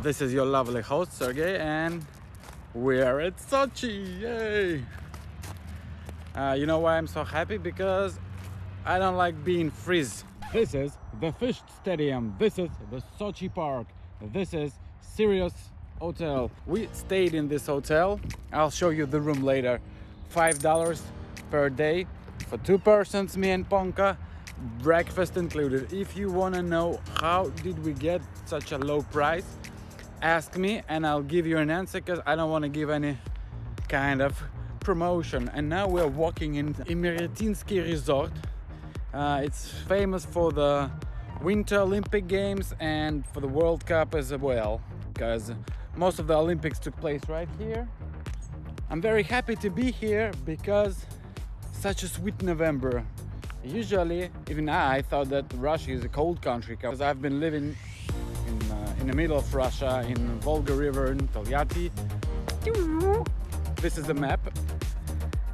This is your lovely host Sergey, and we're at Sochi. Yay! Uh, you know why I'm so happy? Because I don't like being freeze. This is the Fisht Stadium. This is the Sochi Park. This is Sirius Hotel. We stayed in this hotel. I'll show you the room later. Five dollars per day for two persons, me and Ponka. Breakfast included. If you wanna know how did we get such a low price, ask me and I'll give you an answer because I don't want to give any kind of promotion. And now we're walking in Imeretinsky Resort. Uh, it's famous for the Winter Olympic Games and for the World Cup as well, because most of the Olympics took place right here. I'm very happy to be here because such a sweet November. Usually, even I thought that Russia is a cold country because I've been living in, the middle of Russia, in Volga River, in Tolyatti. This is the map.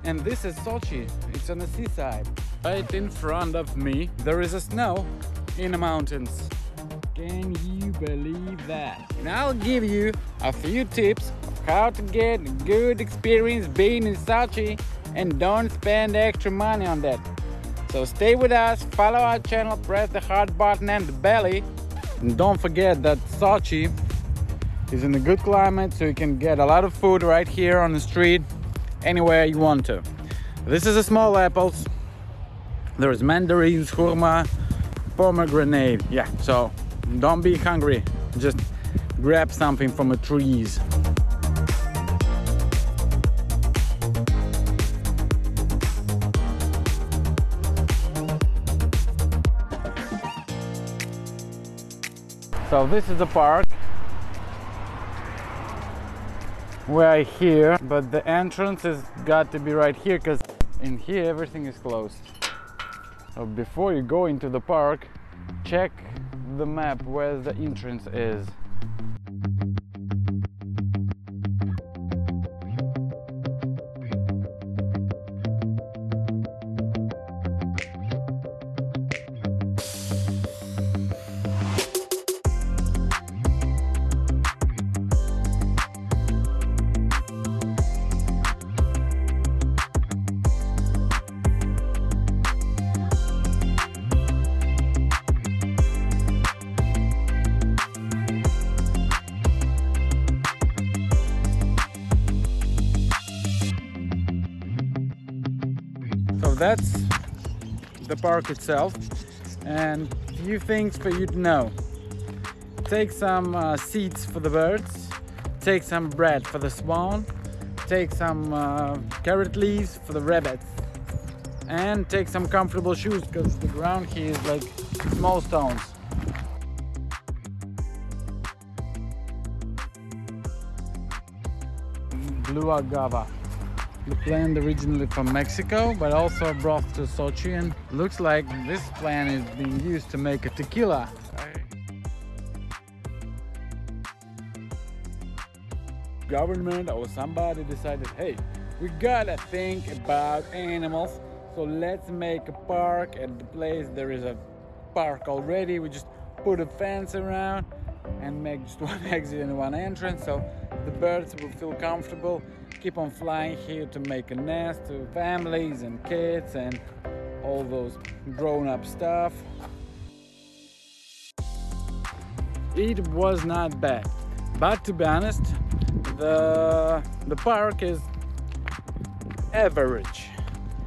And this is Sochi. It's on the seaside. Right in front of me, there is a snow in the mountains. Can you believe that? And I'll give you a few tips of how to get a good experience being in Sochi and don't spend extra money on that. So stay with us, follow our channel, press the heart button and the belly. And don't forget that Sochi is in a good climate so you can get a lot of food right here on the street anywhere you want to. This is a small apples. There's mandarins, hurma, pomegranate. Yeah, so don't be hungry. Just grab something from the trees. So this is the park. We're here, but the entrance has got to be right here because in here everything is closed. So before you go into the park, check the map where the entrance is. Park itself and few things for you to know. Take some uh, seeds for the birds, take some bread for the swan, take some uh, carrot leaves for the rabbits and take some comfortable shoes because the ground here is like small stones. Blue agava the plant originally from Mexico, but also brought to Sochi and looks like this plant is being used to make a tequila. Government or somebody decided, hey, we gotta think about animals, so let's make a park at the place there is a park already. We just put a fence around and make just one exit and one entrance so the birds will feel comfortable keep on flying here to make a nest to families and kids and all those grown-up stuff. It was not bad but to be honest the the park is average.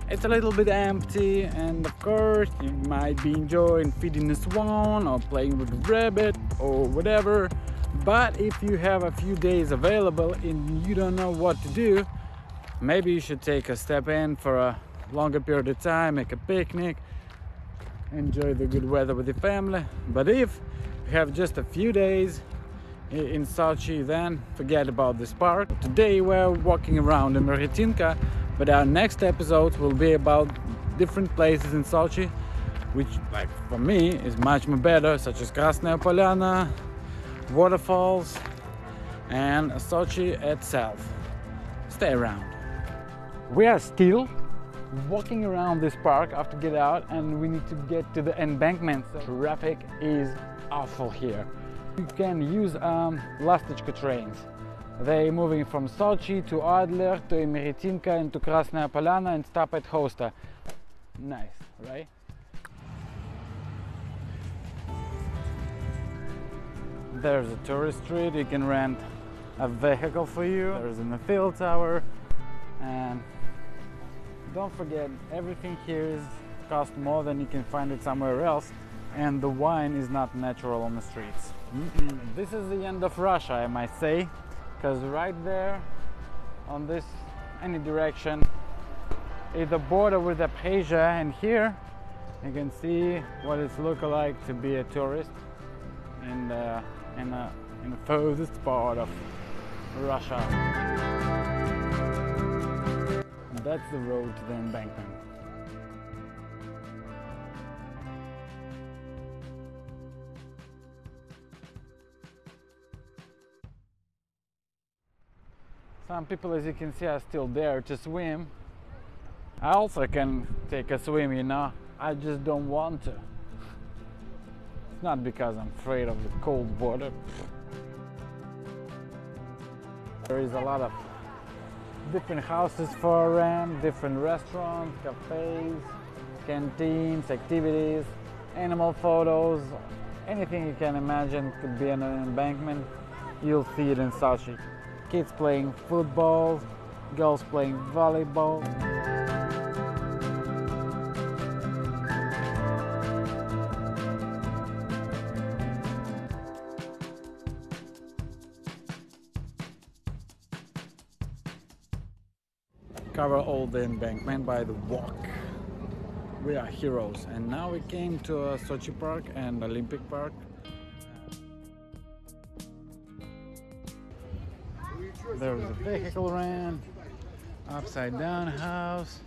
It's a little bit empty and of course you might be enjoying feeding the swan or playing with the rabbit or whatever but if you have a few days available and you don't know what to do maybe you should take a step in for a longer period of time make a picnic enjoy the good weather with your family. But if you have just a few days in Sochi then forget about this park today we're walking around in Meretinka but our next episode will be about different places in Sochi which like for me is much more better such as Krasnaya Polyana waterfalls and Sochi itself. Stay around. We are still walking around this park after get out and we need to get to the embankment. Traffic is awful here. You can use um, Lastochka trains. They're moving from Sochi to Adler, to Imeretinka and to Krasnaya Polyana and stop at Hosta. Nice, right? There's a tourist street, you can rent a vehicle for you. There's an Eiffel Tower. And don't forget everything here is cost more than you can find it somewhere else. And the wine is not natural on the streets. This is the end of Russia I might say. Because right there on this any direction is the border with Abkhazia and here you can see what it's look like to be a tourist. In the, uh, in, a, in the furthest part of Russia. And That's the road to the embankment. Some people, as you can see, are still there to swim. I also can take a swim, you know. I just don't want to. It's not because I'm afraid of the cold water. There is a lot of different houses for rent, different restaurants, cafes, canteens, activities, animal photos, anything you can imagine could be an embankment, you'll see it in Sochi. Kids playing football, girls playing volleyball. Cover all the embankment by the walk. We are heroes and now we came to uh, Sochi Park and Olympic Park There's a vehicle rent, upside down house,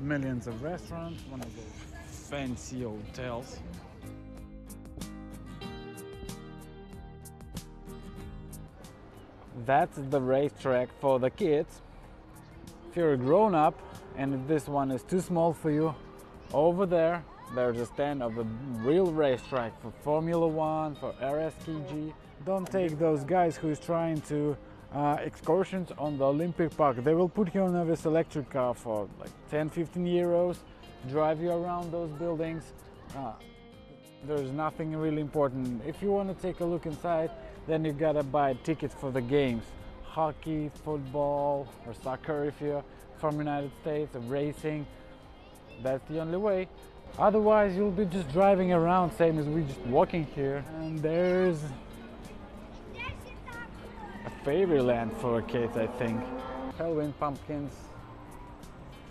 millions of restaurants, one of those fancy hotels. That's the racetrack for the kids. If you're a grown up and if this one is too small for you, over there there's a stand of a real racetrack for Formula One, for RSKG. Don't take those guys who's trying to uh, excursions on the Olympic Park. They will put you on this electric car for like 10 15 euros, drive you around those buildings. Uh, there's nothing really important. If you want to take a look inside, then you gotta buy tickets for the games hockey, football, or soccer if you're from United States, or racing. That's the only way. Otherwise, you'll be just driving around, same as we're just walking here. And there's a favorite land for kids, I think. Halloween pumpkins.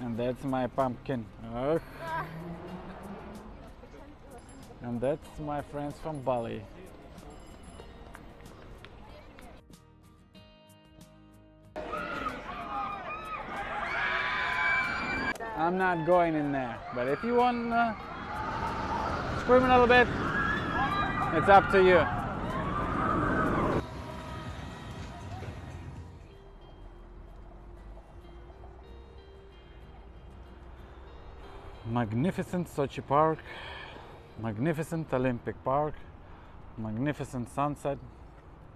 And that's my pumpkin. Ugh. And that's my friends from Bali. I'm not going in there, but if you want to uh, scream a little bit, it's up to you. magnificent Sochi Park, magnificent Olympic Park, magnificent sunset,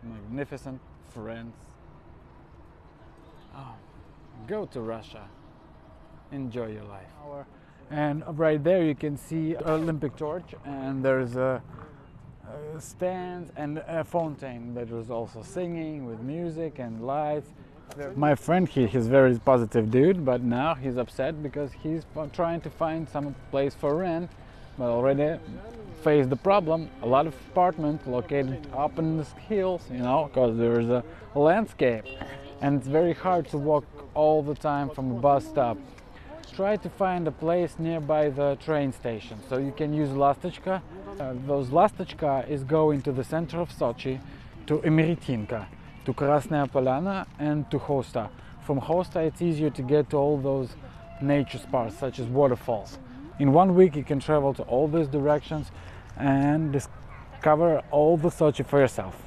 magnificent friends. Oh, go to Russia, enjoy your life. And right there you can see Olympic torch and there's a, a stand and a fountain that was also singing with music and lights. My friend here, he's very positive dude, but now he's upset because he's trying to find some place for rent, but already faced the problem. A lot of apartments located up in the hills, you know, because there's a landscape, and it's very hard to walk all the time from a bus stop. Try to find a place nearby the train station, so you can use Lastochka. Uh, those Lastochka is going to the center of Sochi, to Imeretinka, to Krasnaya Polyana and to Hosta. From Hosta it's easier to get to all those nature spots such as waterfalls. In one week you can travel to all these directions and discover all the Sochi for yourself.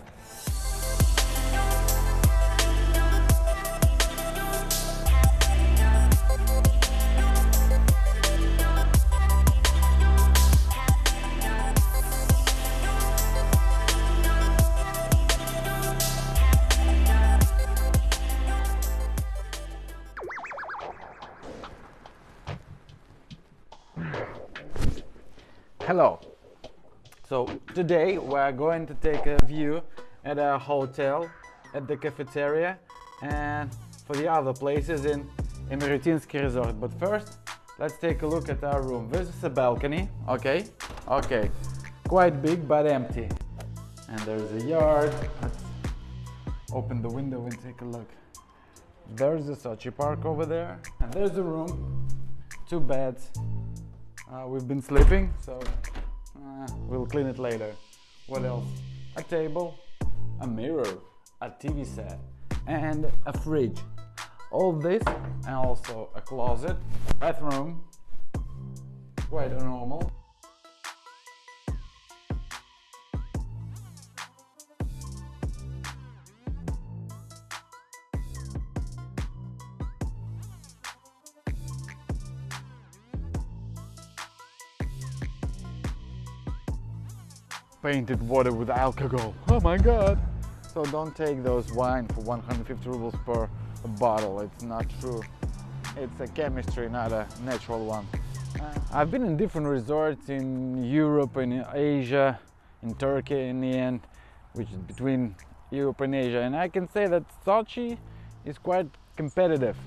Today we're going to take a view at a hotel, at the cafeteria, and for the other places in Imeretinsky Resort. But first, let's take a look at our room. This is a balcony, okay? Okay, quite big but empty. And there's a yard. Let's open the window and take a look. There's the Sochi Park over there, and there's the room. Two beds. Uh, we've been sleeping, so uh, we'll clean it later. What else? A table, a mirror, a TV set, and a fridge. All this, and also a closet, bathroom, quite normal. Painted water with alcohol. Oh my god! So don't take those wine for 150 rubles per bottle. It's not true. It's a chemistry, not a natural one. I've been in different resorts in Europe and Asia, in Turkey in the end, which is between Europe and Asia. And I can say that Sochi is quite competitive.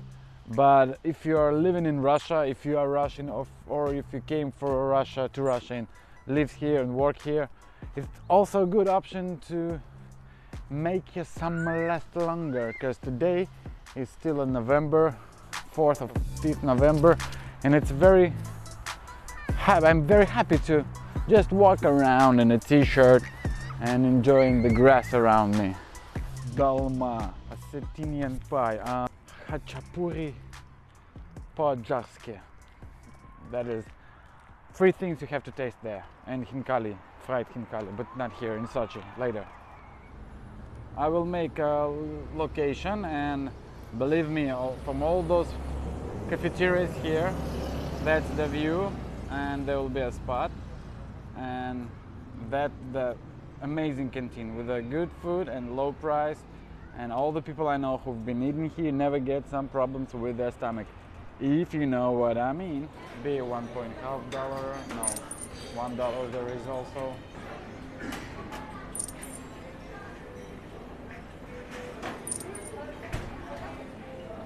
But if you are living in Russia, if you are Russian, or if you came for Russia to Russia and live here and work here, it's also a good option to make your summer last longer because today is still a November 4th or 5th November and it's very I'm very happy to just walk around in a t-shirt and enjoying the grass around me. Dalma, Osetinian pie, uh, Khachapuri Podjarske. That is three things you have to taste there. And Hinkali, fried Hinkali, but not here in Sochi, later. I will make a location and believe me, from all those cafeterias here, that's the view and there will be a spot. And that the amazing canteen with a good food and low price. And all the people I know who've been eating here never get some problems with their stomach if you know what I mean. Be one point half dollar no one dollar there is also.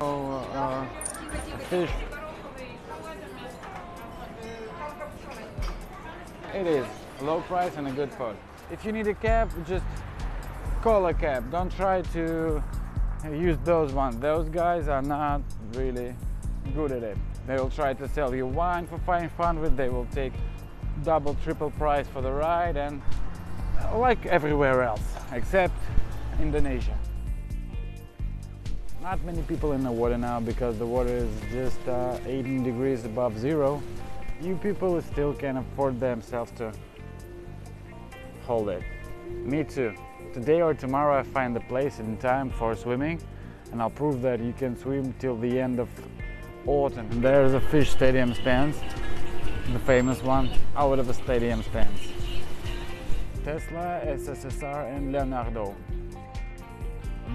Oh uh, fish. It is low price and a good food. If you need a cab just call a cab. Don't try to use those ones those guys are not really good at it they will try to sell you wine for fine fun with they will take double, triple price for the ride and like everywhere else, except Indonesia. Not many people in the water now because the water is just uh, 18 degrees above zero. You people still can afford themselves to hold it. Me too. Today or tomorrow I find a place in time for swimming and I'll prove that you can swim till the end of autumn. There's a Fisht stadium stands the famous one out of the stadium stands. Tesla, SSSR and Leonardo.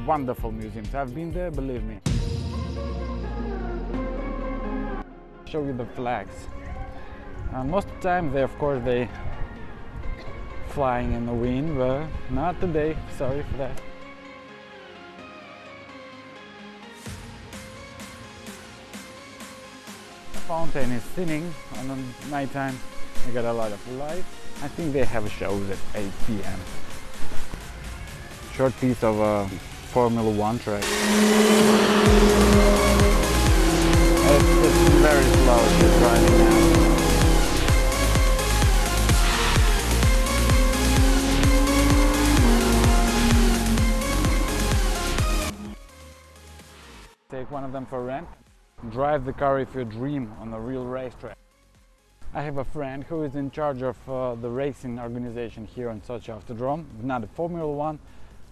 Wonderful museums. I've been there, believe me. Show you the flags. Uh, most of the time they of course they flying in the wind, but not today. Sorry for that. Fountain is thinning and on night time got a lot of light. I think they have shows at 8 p.m. Short piece of a Formula One track. It's, it's very slow, driving now. Take one of them for rent. Drive the car if you dream on a real racetrack. I have a friend who is in charge of uh, the racing organization here on Sochi Autodrome, not the Formula One,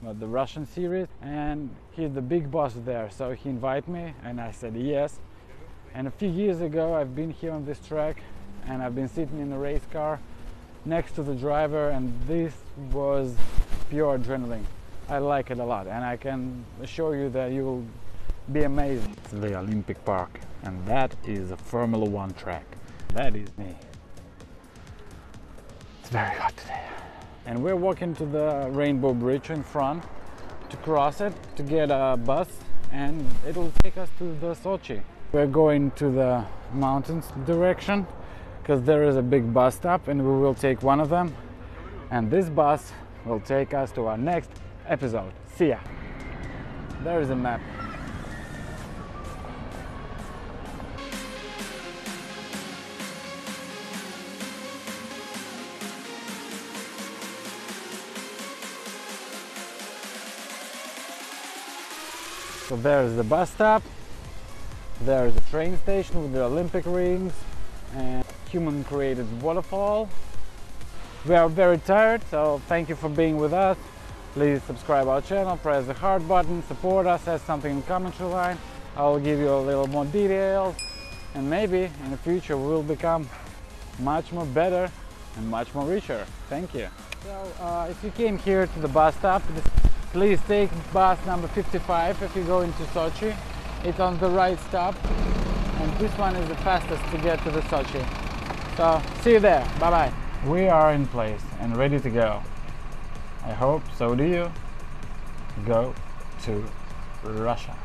but the Russian series, and he's the big boss there. So he invited me, and I said yes. And a few years ago, I've been here on this track, and I've been sitting in a race car next to the driver, and this was pure adrenaline. I like it a lot, and I can assure you that you will be amazing. It's the Olympic Park and that is a Formula One track. That is me. It's very hot today. And we're walking to the Rainbow Bridge in front to cross it to get a bus and it'll take us to the Sochi. We're going to the mountains direction because there is a big bus stop and we will take one of them and this bus will take us to our next episode. See ya. There is a map. So there's the bus stop, there's the train station with the Olympic rings and human created waterfall. We are very tired, so thank you for being with us. Please subscribe our channel, press the heart button, support us, add something in the commentary line. I will give you a little more details and maybe in the future we will become much more better and much more richer. Thank you. So uh, if you came here to the bus stop, please take bus number 55 if you go into Sochi. It's on the right stop and this one is the fastest to get to the Sochi. So see you there. Bye bye. We are in place and ready to go. I hope so do you. Go to Russia.